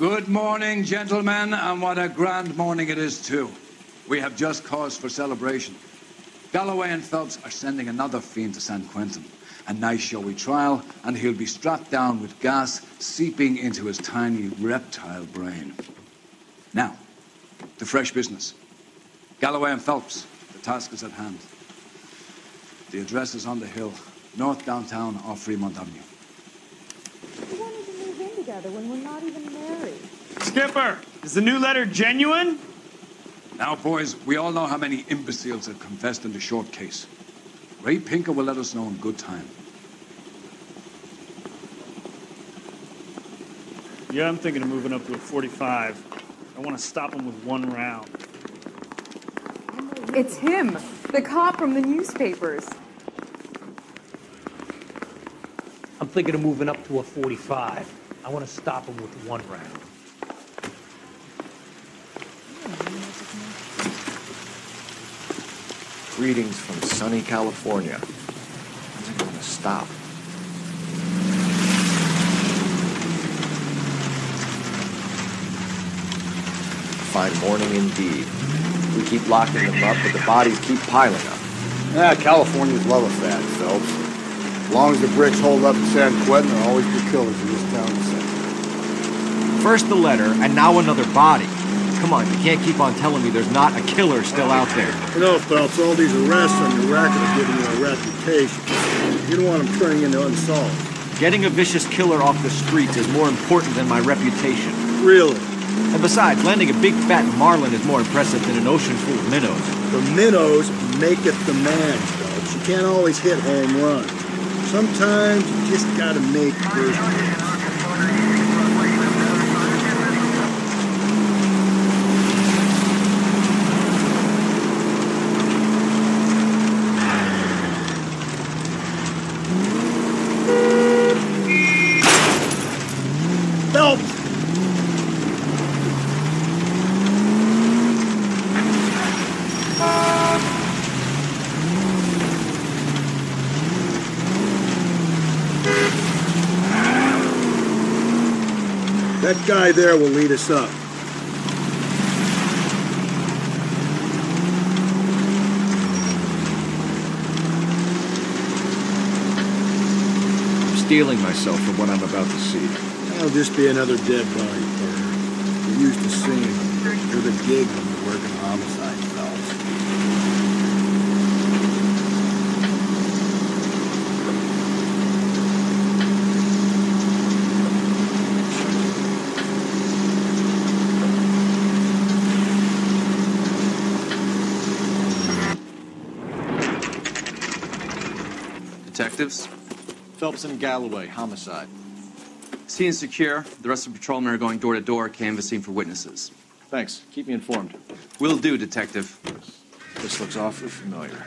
Good morning, gentlemen, and what a grand morning it is, too. We have just cause for celebration. Galloway and Phelps are sending another fiend to San Quentin. A nice showy trial, and he'll be strapped down with gas seeping into his tiny reptile brain. Now, to fresh business. Galloway and Phelps, the task is at hand. The address is on the hill, north downtown off Fremont Avenue. Move in together when we're not even. Skipper, is the new letter genuine? Now, boys, we all know how many imbeciles have confessed in the short case. Ray Pinker will let us know in good time. Yeah, I'm thinking of moving up to a 45. I want to stop him with one round. It's him, the cop from the newspapers. I'm thinking of moving up to a 45. I want to stop him with one round. Greetings from sunny California. When's it going to stop? Fine morning indeed. We keep locking them up, but the bodies keep piling up. Yeah, Californians love a fat, Phelps. As long as the bricks hold up in San Quentin, there'll always be killers in this town. First the letter, and now another body. Come on, you can't keep on telling me there's not a killer still out there. You know, Phelps, all these arrests on your record are giving you a reputation. You don't want them turning into unsolved. Getting a vicious killer off the streets is more important than my reputation. Really? And besides, landing a big fat marlin is more impressive than an ocean full of minnows. The minnows make it the man, Phelps. You can't always hit home runs. Sometimes you just gotta make first there will lead us up. I'm steeling myself from what I'm about to see. That'll just be another dead body, Carter. You're used to seeing. You're the gig when you work in homicide, Phelps. Detectives, Phelps and Galloway, homicide. scene is secure. The rest of the patrolmen are going door to door, canvassing for witnesses. Thanks. Keep me informed. Will do, Detective. This looks awfully familiar.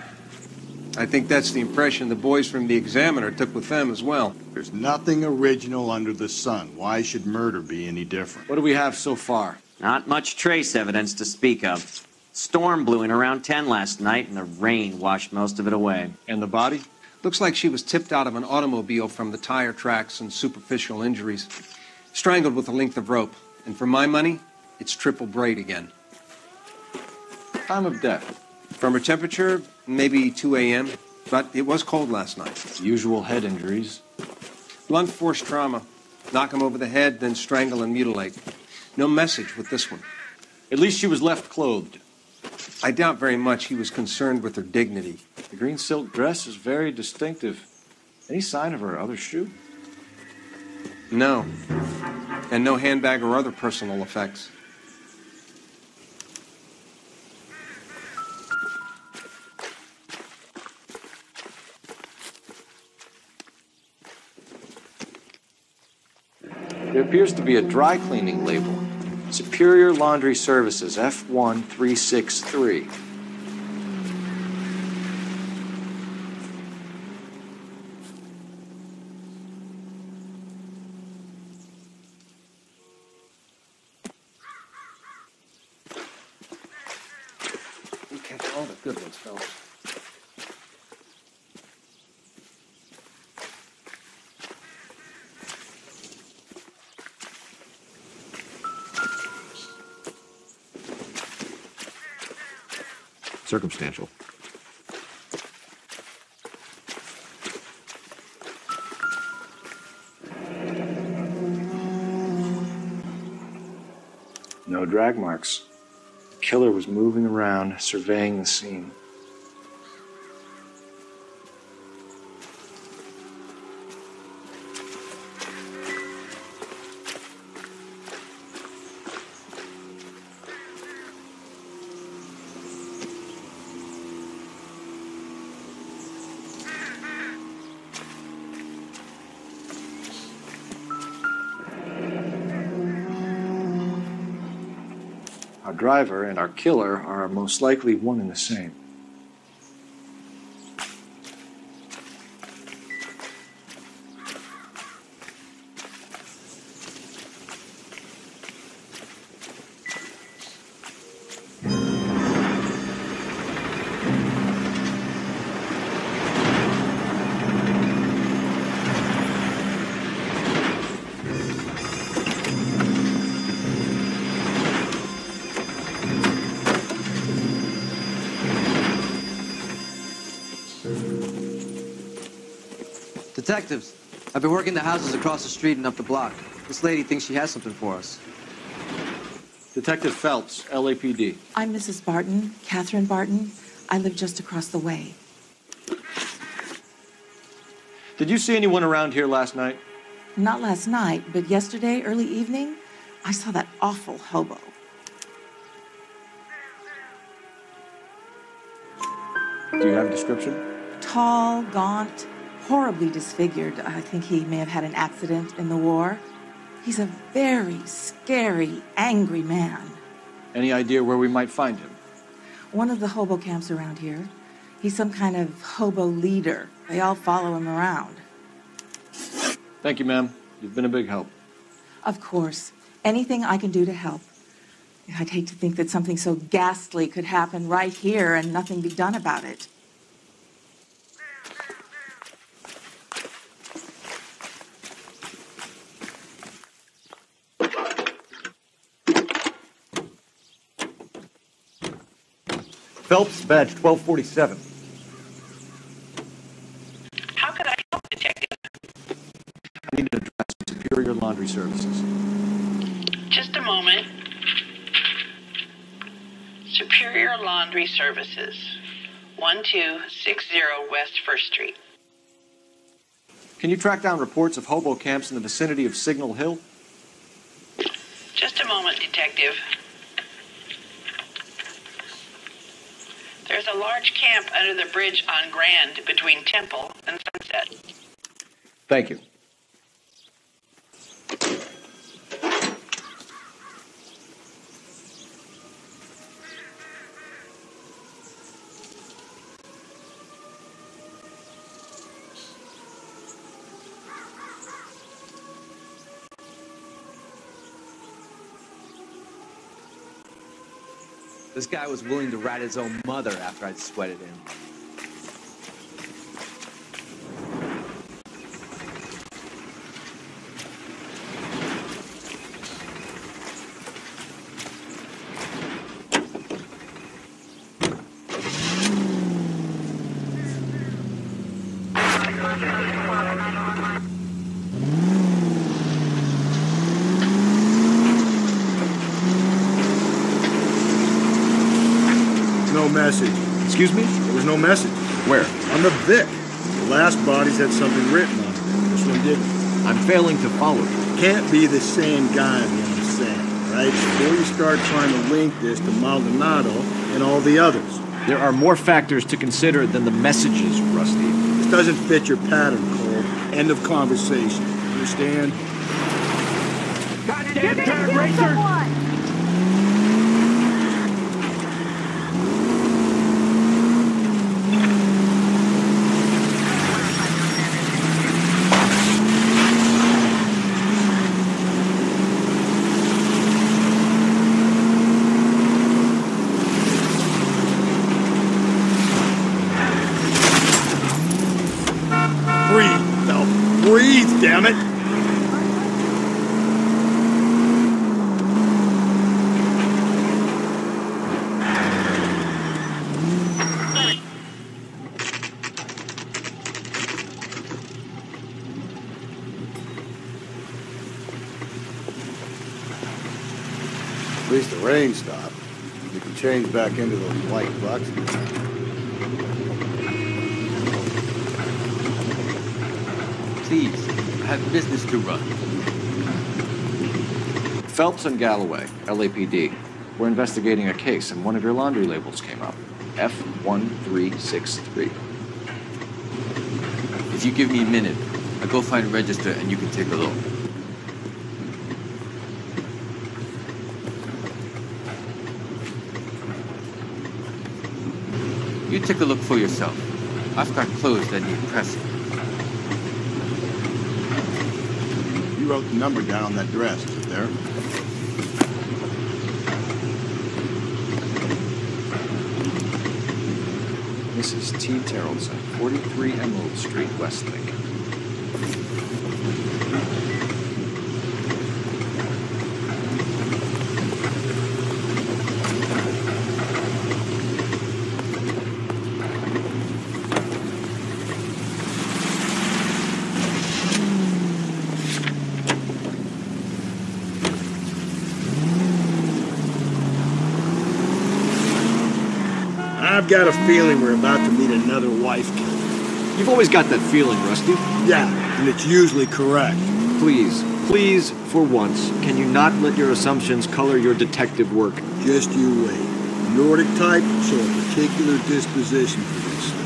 I think that's the impression the boys from the Examiner took with them as well. There's nothing original under the sun. Why should murder be any different? What do we have so far? Not much trace evidence to speak of. Storm blew in around 10 last night, and the rain washed most of it away. And the body? Looks like she was tipped out of an automobile from the tire tracks and superficial injuries. Strangled with a length of rope. And for my money, it's triple braid again. Time of death. From her temperature, maybe 2 a.m., but it was cold last night. Usual head injuries. Blunt force trauma. Knock him over the head, then strangle and mutilate. No message with this one. At least she was left clothed. I doubt very much he was concerned with her dignity. The green silk dress is very distinctive. Any sign of her other shoe? No. And no handbag or other personal effects. There appears to be a dry cleaning label. Superior Laundry Services, F1363. We catch all the good ones, fellas. Circumstantial. No drag marks. The killer was moving around, surveying the scene. Driver and our killer are most likely one and the same. Detectives, I've been working the houses across the street and up the block. This lady thinks she has something for us. Detective Phelps, LAPD. I'm Mrs. Barton, Catherine Barton. I live just across the way. Did you see anyone around here last night? Not last night, but yesterday, early evening, I saw that awful hobo. Do you have a description? Tall, gaunt, horribly disfigured. I think he may have had an accident in the war. He's a very scary, angry man. Any idea where we might find him? One of the hobo camps around here. He's some kind of hobo leader. They all follow him around. Thank you, ma'am. You've been a big help. Of course, anything I can do to help. I'd hate to think that something so ghastly could happen right here and nothing be done about it. Phelps, badge 1247. How could I help, Detective? I need an address for Superior Laundry Services. Just a moment. Superior Laundry Services, 1260 West First Street. Can you track down reports of hobo camps in the vicinity of Signal Hill? Just a moment, Detective. There's a large camp under the bridge on Grand between Temple and Sunset. Thank you. This guy was willing to rat his own mother after I'd sweated him. No message. Excuse me? There was no message. Where? On the Vic. The last bodies had something written on it. This one didn't. I'm failing to follow you. Can't be the same guy, is what I'm saying, right? Before you start trying to link this to Maldonado and all the others. There are more factors to consider than the messages, Rusty. This doesn't fit your pattern, Cole. End of conversation. Understand? You're gonna kill someone! Breathe, Phelps. Breathe, damn it! Least the rain stopped. You can change back into those white bucks. Please, I have business to run. Phelps and Galloway, LAPD. We're investigating a case, and one of your laundry labels came up. F1363. If you give me a minute, I'll go find a register and you can take a look. You take a look for yourself. I've got clothes that need pressing. You wrote the number down on that dress, is it there? Mrs. T. Tarleton, 43 Emerald Street, Westlake. I've got a feeling we're about to meet another wife killer. You've always got that feeling, Rusty. Yeah, and it's usually correct. Please, please, for once, can you not let your assumptions color your detective work? Just you wait. Nordic type, show a particular disposition for this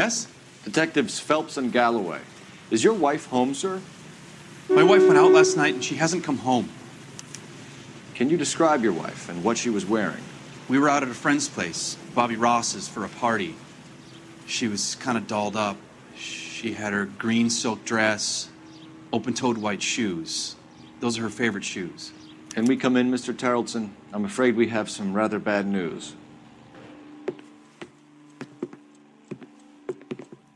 Yes? Detectives Phelps and Galloway. Is your wife home, sir? My wife went out last night and she hasn't come home. Can you describe your wife and what she was wearing? We were out at a friend's place, Bobby Ross's, for a party. She was kind of dolled up. She had her green silk dress, open toed white shoes. Those are her favorite shoes. Can we come in, Mr. Tarleton? I'm afraid we have some rather bad news.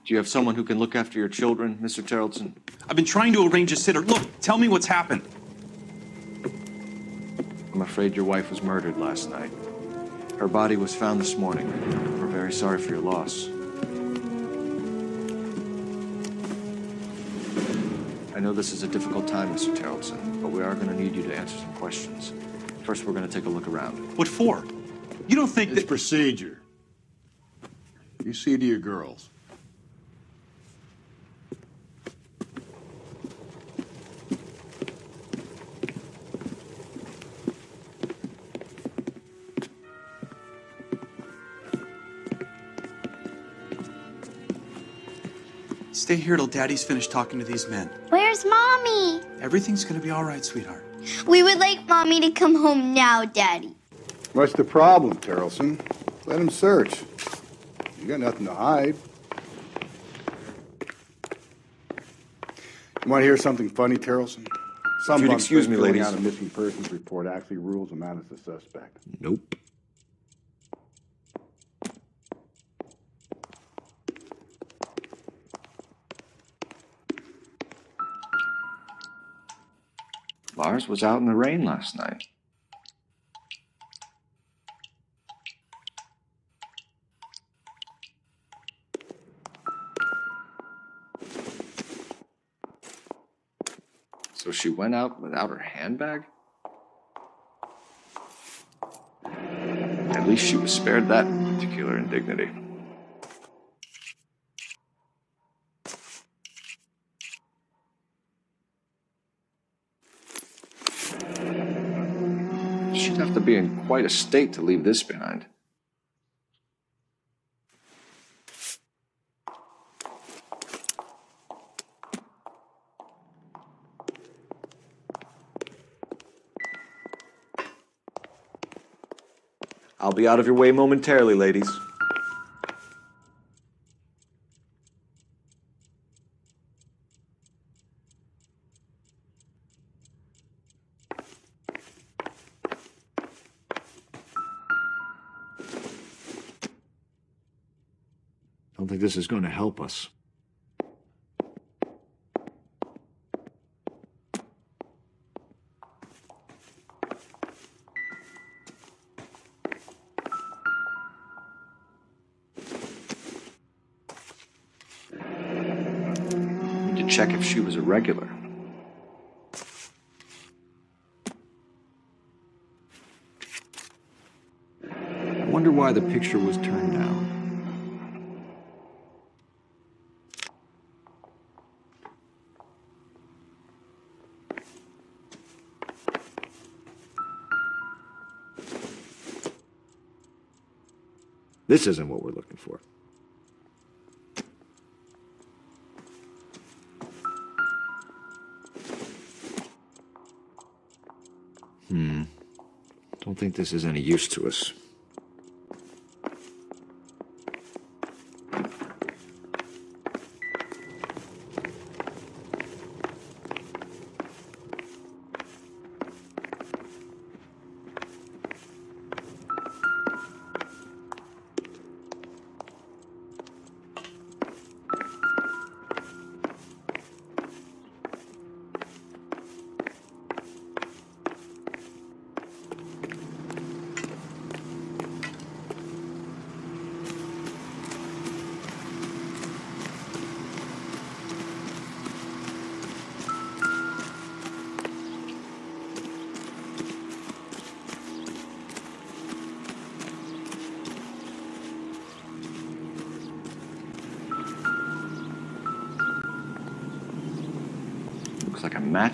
Do you have someone who can look after your children, Mr. Tarleton? I've been trying to arrange a sitter. Look, tell me what's happened. I'm afraid your wife was murdered last night. Her body was found this morning. We're very sorry for your loss. I know this is a difficult time, Mr. Tarleton, but we are going to need you to answer some questions. First, we're going to take a look around. What for? You don't think It's that. procedure. You see to your girls. Stay here till Daddy's finished talking to these men. Where's Mommy? Everything's gonna be all right, sweetheart. We would like Mommy to come home now, Daddy. What's the problem, Tarleton? Let him search. You got nothing to hide. You want to hear something funny, Tarleton? Some If you'd excuse me, filling ladies. out a missing persons report actually rules him out as a suspect. Nope. Lars was out in the rain last night. So she went out without her handbag? At least she was spared that particular indignity. She'd have be in quite a state to leave this behind. I'll be out of your way momentarily, ladies. This is going to help us. To check if she was a regular. I wonder why the picture was turned This isn't what we're looking for. Hmm. Don't think this is any use to us.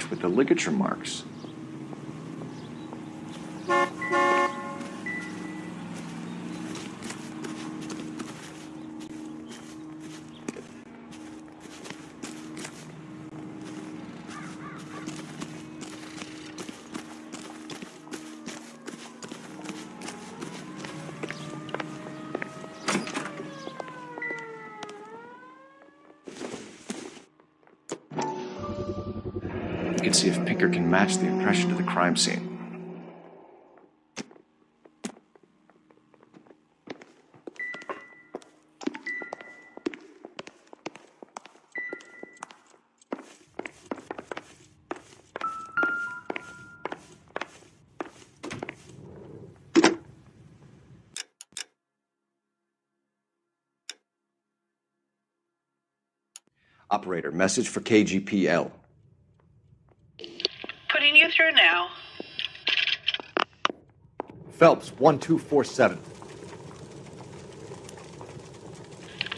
Match with the ligature marks. We can see if Pinker can match the impression to the crime scene. Operator, message for KGPL. Putting you through now. Phelps, 1247.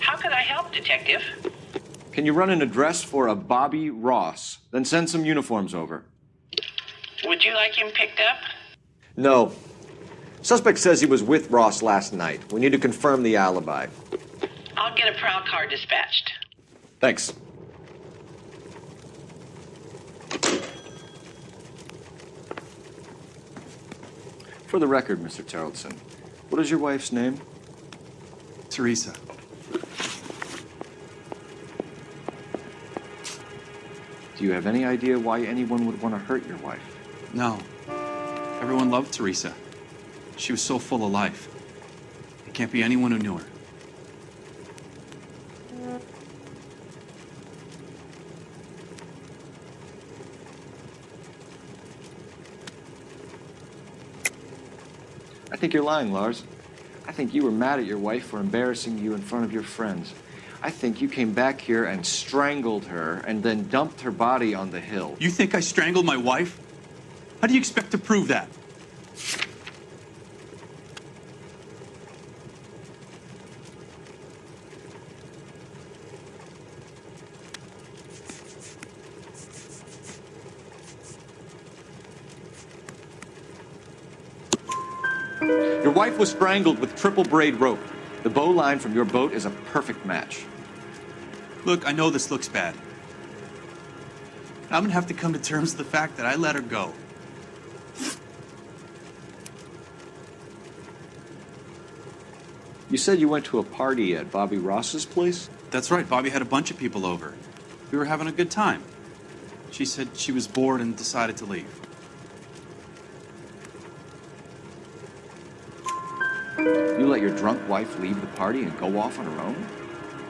How could I help, Detective? Can you run an address for a Bobby Ross? Then send some uniforms over. Would you like him picked up? No. Suspect says he was with Ross last night. We need to confirm the alibi. I'll get a prowl car dispatched. Thanks. For the record, Mr. Tarleton, what is your wife's name? Teresa. Do you have any idea why anyone would want to hurt your wife? No. Everyone loved Teresa. She was so full of life. It can't be anyone who knew her. Think you're lying, Lars. I think you were mad at your wife for embarrassing you in front of your friends. I think you came back here and strangled her and then dumped her body on the hill. You think I strangled my wife? How do you expect to prove that? Wife was strangled with triple braid rope. The bowline from your boat is a perfect match. Look, I know this looks bad. I'm gonna have to come to terms with the fact that I let her go. You said you went to a party at Bobby Ross's place? That's right, Bobby had a bunch of people over. We were having a good time. She said she was bored and decided to leave. You let your drunk wife leave the party and go off on her own?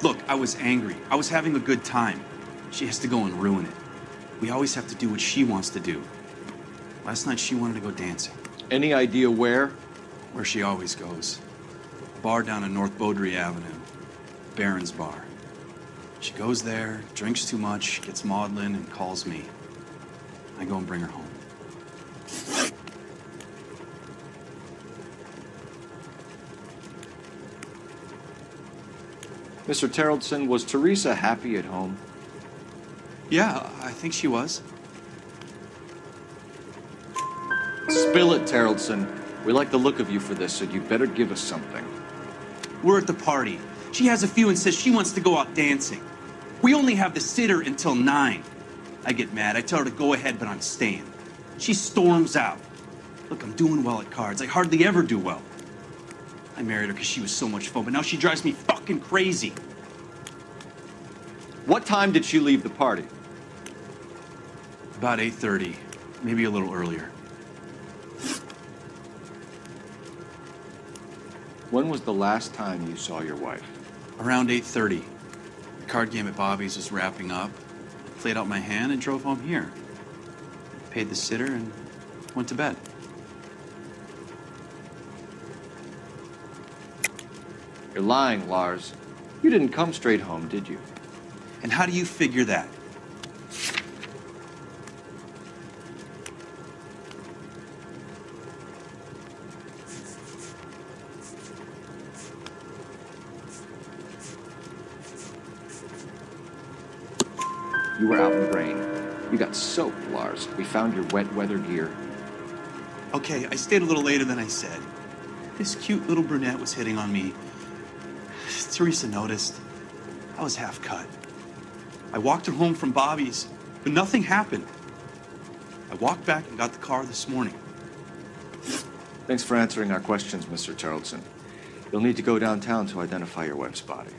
Look, I was angry. I was having a good time. She has to go and ruin it. We always have to do what she wants to do. Last night she wanted to go dancing. Any idea where? Where she always goes. Bar down on North Beaudry Avenue. Baron's Bar. She goes there, drinks too much, gets maudlin, and calls me. I go and bring her home. Mr. Tarleton, was Teresa happy at home? Yeah, I think she was. Spill it, Tarleton. We like the look of you for this, so you better give us something. We're at the party. She has a few and says she wants to go out dancing. We only have the sitter until nine. I get mad. I tell her to go ahead, but I'm staying. She storms out. Look, I'm doing well at cards. I hardly ever do well. I married her because she was so much fun, but now she drives me fucking crazy. What time did she leave the party? About 8.30, maybe a little earlier. When was the last time you saw your wife? Around 8.30. The card game at Bobby's was wrapping up. I played out my hand and drove home here. Paid the sitter and went to bed. You're lying, Lars. You didn't come straight home, did you? And how do you figure that? You were out in the rain. You got soaked, Lars. We found your wet weather gear. Okay, I stayed a little later than I said. This cute little brunette was hitting on me. Teresa noticed. I was half cut. I walked her home from Bobby's, but nothing happened. I walked back and got the car this morning. Thanks for answering our questions, Mr. Tarleton. You'll need to go downtown to identify your wife's body.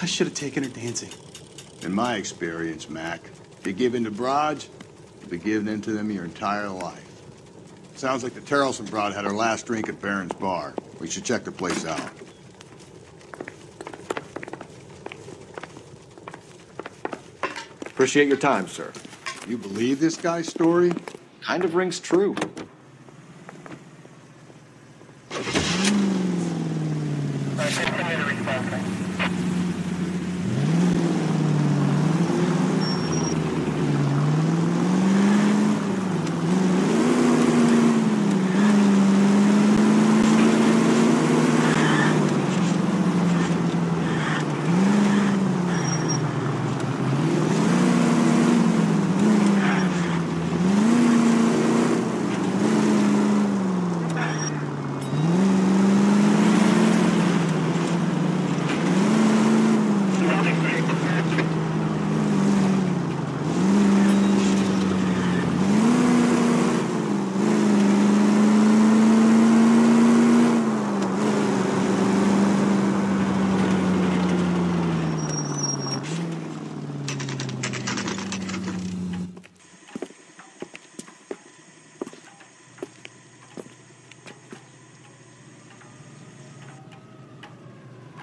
I should have taken her dancing. In my experience, Mac, if you give in to broads, you'll be giving in to them your entire life. Sounds like the Tarleton broad had her last drink at Baron's Bar. We should check the place out. Appreciate your time, sir. You believe this guy's story? Kind of rings true.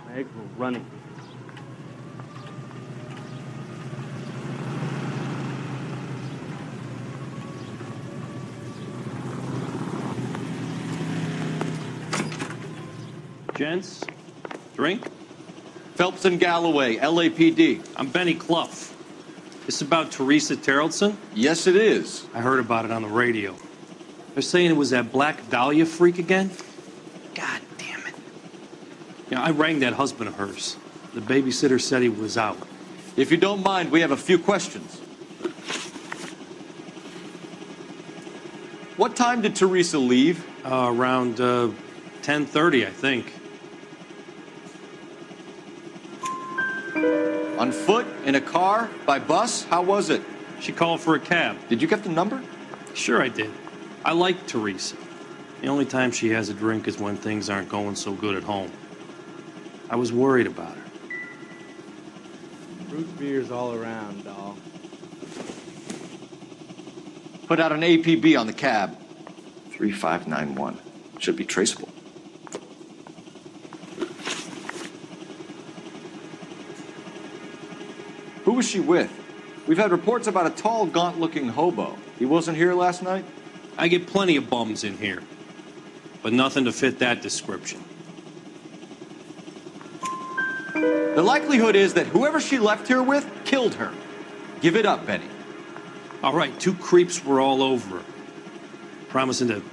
My eggs were running. Gents, drink? Phelps and Galloway, LAPD. I'm Benny Clough. This about Teresa Tarleton? Yes, it is. I heard about it on the radio. They're saying it was that Black Dahlia freak again? God damn it. You know, I rang that husband of hers. The babysitter said he was out. If you don't mind, we have a few questions. What time did Teresa leave? Uh, around uh, 10.30, I think. On foot? In a car? By bus? How was it? She called for a cab. Did you get the number? Sure I did. I like Teresa. The only time she has a drink is when things aren't going so good at home. I was worried about her. Root beers all around, doll. Put out an APB on the cab. 3591. Should be traceable. Who was she with? We've had reports about a tall, gaunt looking hobo. He wasn't here last night? I get plenty of bums in here, but nothing to fit that description. The likelihood is that whoever she left here with killed her. Give it up, Benny. All right, two creeps were all over her, promising to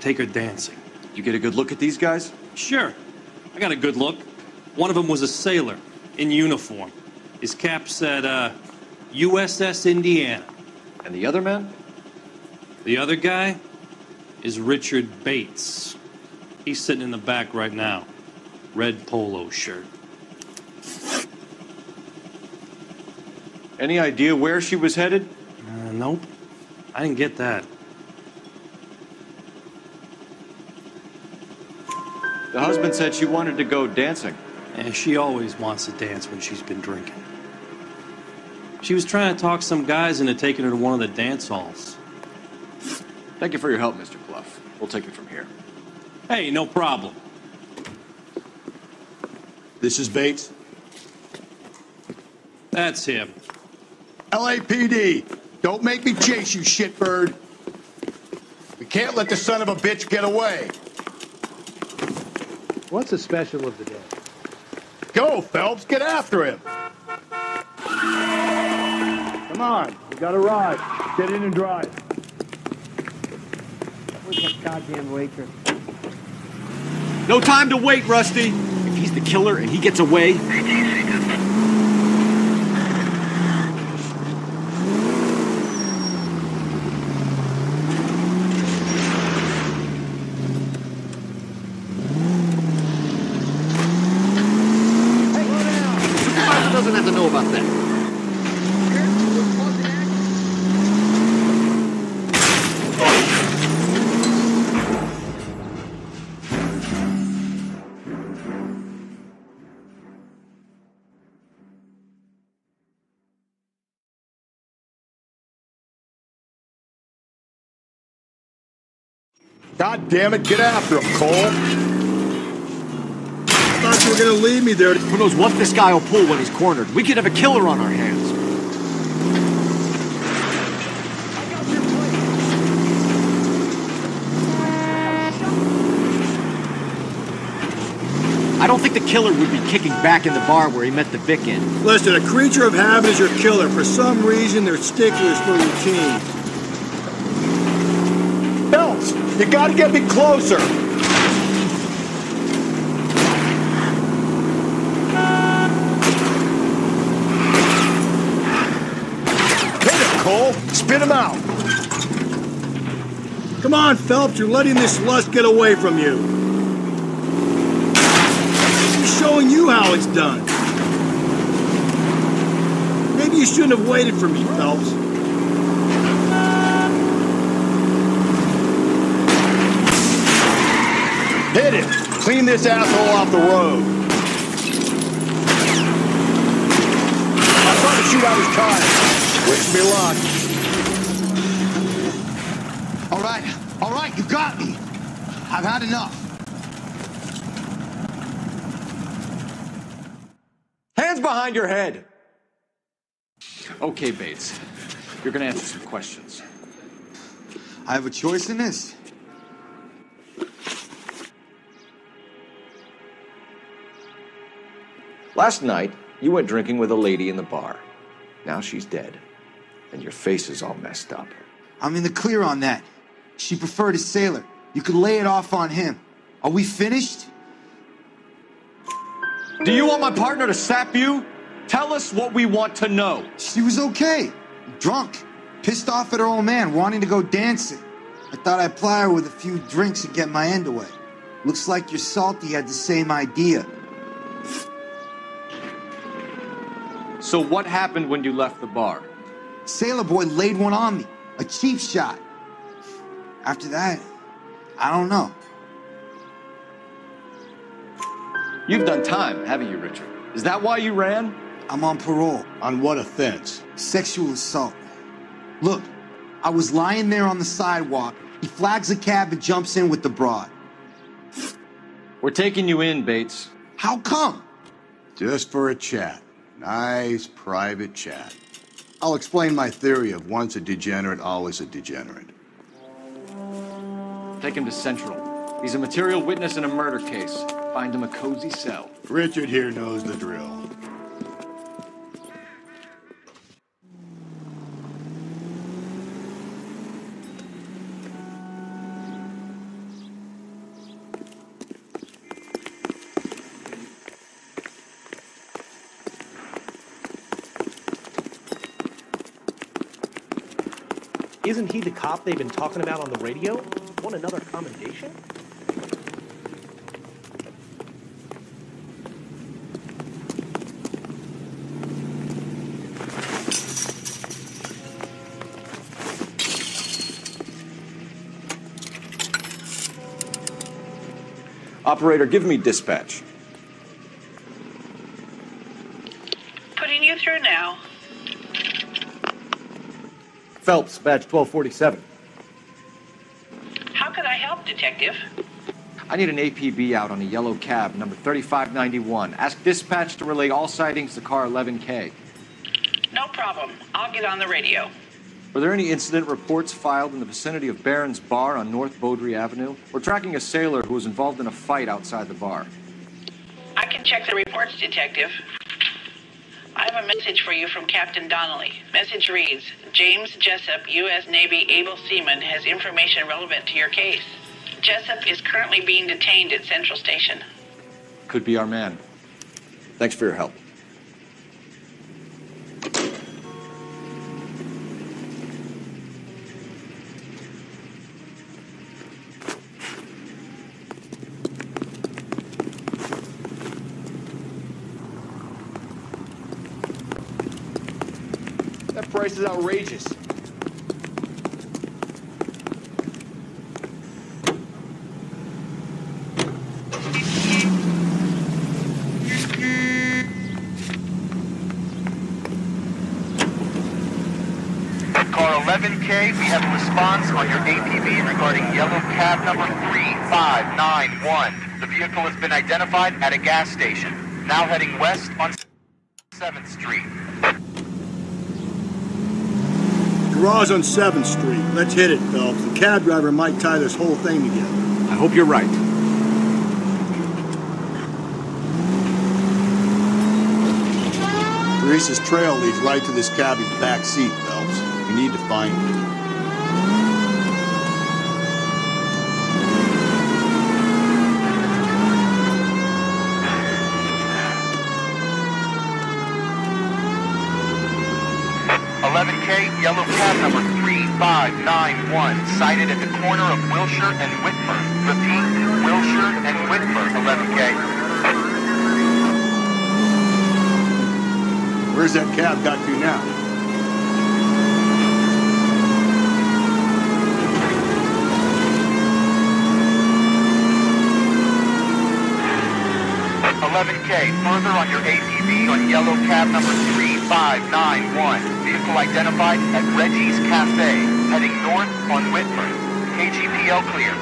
take her dancing. You get a good look at these guys? Sure. I got a good look. One of them was a sailor in uniform. His cap said, uh, USS Indiana. And the other man? The other guy is Richard Bates. He's sitting in the back right now. Red polo shirt. Any idea where she was headed? Uh, nope. I didn't get that. The husband said she wanted to go dancing. And she always wants to dance when she's been drinking. She was trying to talk some guys into taking her to one of the dance halls. Thank you for your help, Mr. Clough. We'll take it from here. Hey, no problem. This is Bates. That's him. LAPD, don't make me chase you, shitbird. We can't let the son of a bitch get away. What's the special of the day? Go, Phelps, get after him. Come on, we got to ride. Get in and drive. Where's that goddamn waitress? No time to wait, Rusty. If he's the killer and he gets away, God damn it, get after him, Cole. I thought you were gonna leave me there. Who knows what this guy will pull when he's cornered? We could have a killer on our hands. I don't think the killer would be kicking back in the bar where he met the Vic in. Listen, a creature of habit is your killer. For some reason, they're sticklers for routine. Phelps, you gotta get me closer. Hit him, Cole. Spit him out. Come on, Phelps, you're letting this lust get away from you. He's showing you how it's done. Maybe you shouldn't have waited for me, Phelps. Hit him! Clean this asshole off the road. I'm trying to shoot out his tires. Wish me luck. All right, all right, you got me. I've had enough. Hands behind your head! Okay, Bates. You're gonna answer some questions. I have a choice in this. Last night, you went drinking with a lady in the bar. Now she's dead. And your face is all messed up. I'm in the clear on that. She preferred a sailor. You could lay it off on him. Are we finished? Do you want my partner to sap you? Tell us what we want to know. She was okay. Drunk. Pissed off at her old man, wanting to go dancing. I thought I'd ply her with a few drinks and get my end away. Looks like your salty had the same idea. So what happened when you left the bar? Sailor boy laid one on me. A cheap shot. After that, I don't know. You've done time, haven't you, Richard? Is that why you ran? I'm on parole. On what offense? Sexual assault. Look, I was lying there on the sidewalk. He flags a cab and jumps in with the broad. We're taking you in, Bates. How come? Just for a chat. Nice private chat. I'll explain my theory of once a degenerate, always a degenerate. Take him to Central. He's a material witness in a murder case. Find him a cozy cell. Richard here knows the drill. Isn't he the cop they've been talking about on the radio? Want another commendation? Operator, give me dispatch. Badge 1247. How could I help, Detective? I need an APB out on a yellow cab, number 3591. Ask dispatch to relay all sightings to car 11K. No problem. I'll get on the radio. Were there any incident reports filed in the vicinity of Barron's Bar on North Beaudry Avenue? We're tracking a sailor who was involved in a fight outside the bar. I can check the reports, Detective. Have a message for you from Captain Donnelly. Message reads James Jessup, U.S. Navy able seaman, has information relevant to your case. Jessup is currently being detained at Central Station. Could be our man. Thanks for your help. Price is outrageous. Car 11K, we have a response on your APB regarding yellow cab number 3591. The vehicle has been identified at a gas station. Now heading west on 7th Street. Garage on 7th Street. Let's hit it, Phelps. The cab driver might tie this whole thing together. I hope you're right. Teresa's trail leads right to this cabbie's back seat, Phelps. We need to find it. Yellow cab number 3591, sighted at the corner of Wilshire and Whitford. Repeat, Wilshire and Whitford, 11K. Where's that cab got to now? Eleven K, further on your APB on yellow cab number 3591. Vehicle identified at Reggie's Cafe, heading north on Whitford. KGPL clear.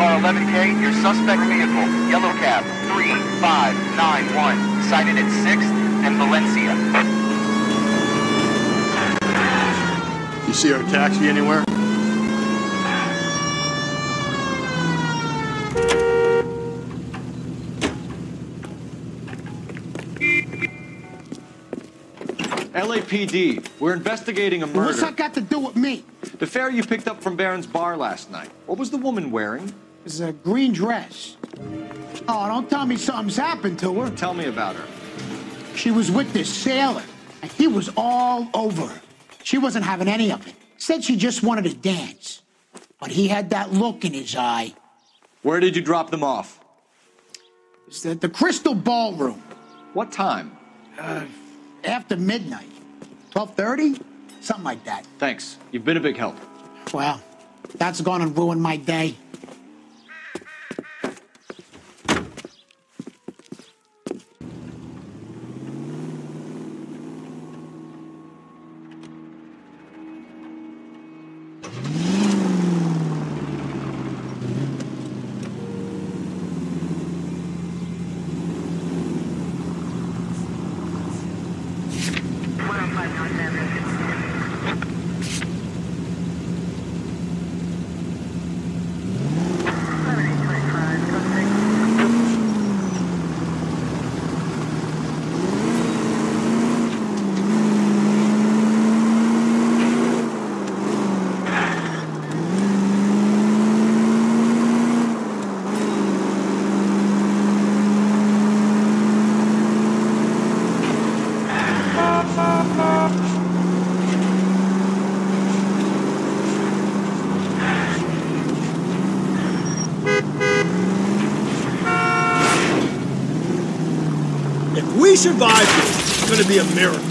Car 11K, your suspect vehicle, yellow cab 3591, sighted at 6th and Valencia. You see our taxi anywhere? LAPD, we're investigating a murder. What's that got to do with me? The fare you picked up from Barron's bar last night. What was the woman wearing? It's a green dress. Oh, don't tell me something's happened to her. Tell me about her. She was with this sailor, and he was all over her. She wasn't having any of it. Said she just wanted to dance. But he had that look in his eye. Where did you drop them off? It's at the Crystal Ballroom. What time? Uh, after midnight. 12.30? Something like that. Thanks. You've been a big help. Well, that's gonna ruin my day. We this, it's gonna be a miracle.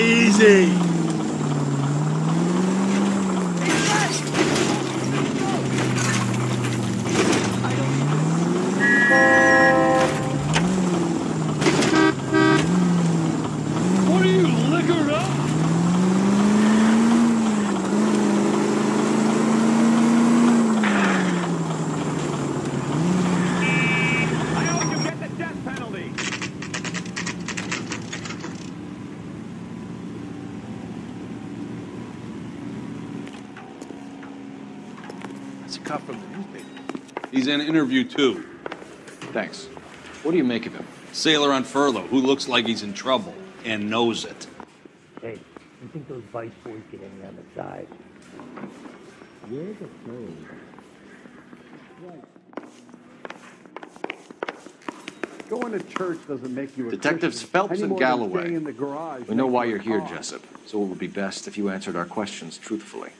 Easy. What are you, liquored up? That's a cut from the newspaper. He's in interview two. Thanks. What do you make of him? Sailor on furlough who looks like he's in trouble and knows it. Hey, you think those vice boys get any on the side? Where's the phone? Going to church doesn't make you a Detectives Christian Phelps and Galloway. in the garage We know why you're here, car. Jessup. So it would be best if you answered our questions truthfully.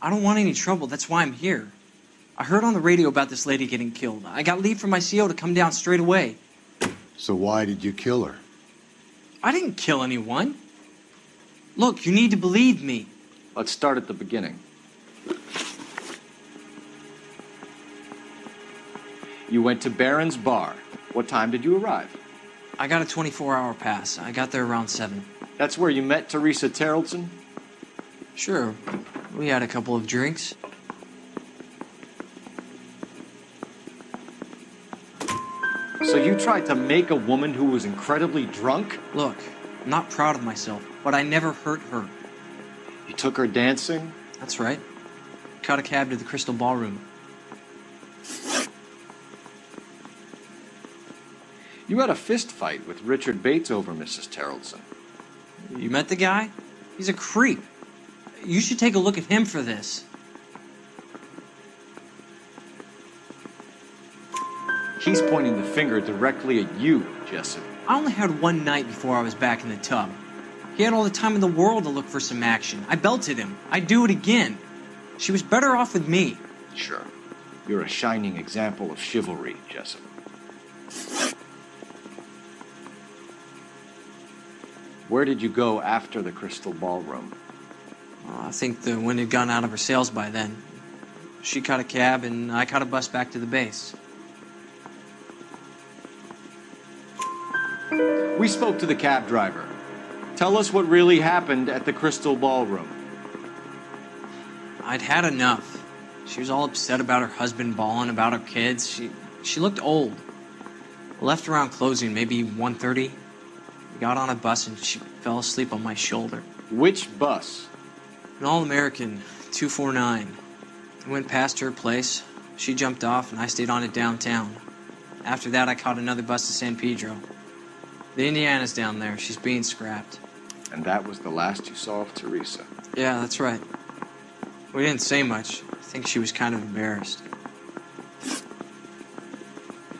I don't want any trouble. That's why I'm here. I heard on the radio about this lady getting killed. I got leave from my CO to come down straight away. So why did you kill her? I didn't kill anyone. Look, you need to believe me. Let's start at the beginning. You went to Barron's Bar. What time did you arrive? I got a 24 hour pass. I got there around 7. That's where you met Teresa Tarleton? Sure. We had a couple of drinks. So you tried to make a woman who was incredibly drunk? Look, I'm not proud of myself, but I never hurt her. You took her dancing? That's right. Caught a cab to the Crystal Ballroom. You had a fist fight with Richard Bates over Mrs. Tarleton. You met the guy? He's a creep. You should take a look at him for this. He's pointing the finger directly at you, Jessup. I only had one night before I was back in the tub. He had all the time in the world to look for some action. I belted him. I'd do it again. She was better off with me. Sure. You're a shining example of chivalry, Jessup. Where did you go after the Crystal Ballroom? Uh, I think the wind had gone out of her sails by then. She caught a cab, and I caught a bus back to the base. We spoke to the cab driver. Tell us what really happened at the Crystal Ballroom. I'd had enough. She was all upset about her husband balling, about her kids. She she looked old. Left around closing, maybe 1.30. We got on a bus and she fell asleep on my shoulder. Which bus? An All-American 249. I went past her place. She jumped off and I stayed on it downtown. After that, I caught another bus to San Pedro. The Indiana's down there. She's being scrapped. And that was the last you saw of Teresa. Yeah, that's right. We didn't say much. I think she was kind of embarrassed.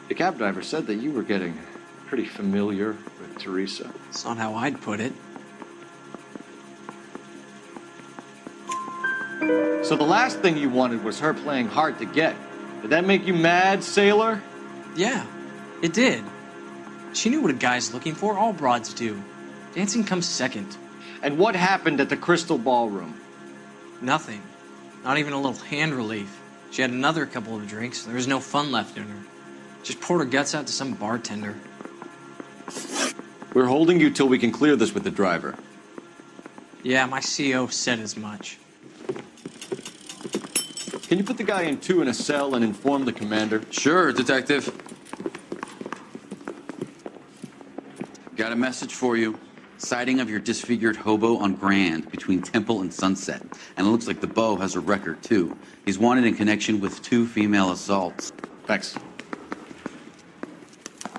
The cab driver said that you were getting pretty familiar with Teresa. It's not how I'd put it. So the last thing you wanted was her playing hard to get. Did that make you mad, sailor? Yeah, it did. She knew what a guy's looking for. All broads do. Dancing comes second. And what happened at the Crystal Ballroom? Nothing. Not even a little hand relief. She had another couple of drinks. There was no fun left in her. Just poured her guts out to some bartender. We're holding you till we can clear this with the driver. Yeah, my CO said as much. Can you put the guy in two in a cell and inform the commander? Sure, Detective. Got a message for you. Sighting of your disfigured hobo on Grand between Temple and Sunset. And it looks like the Bow has a record, too. He's wanted in connection with two female assaults. Thanks.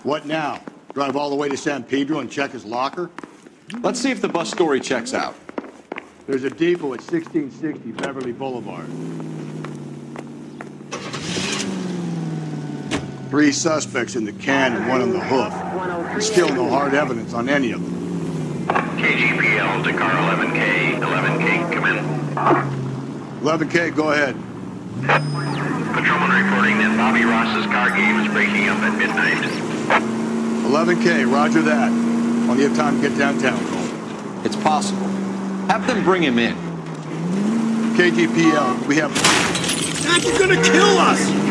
What now? Drive all the way to San Pedro and check his locker? Let's see if the bus story checks out. There's a depot at 1660 Beverly Boulevard. Three suspects in the can and one in the hoof. Still no hard evidence on any of them. KGPL to car 11K. 11K, come in. 11K, go ahead. Patrolman reporting that Bobby Ross's car game is breaking up at midnight. 11K, roger that. Plenty of time to get downtown, Cole. It's possible. Have them bring him in. KGPL, we have... Jack, you're gonna kill us!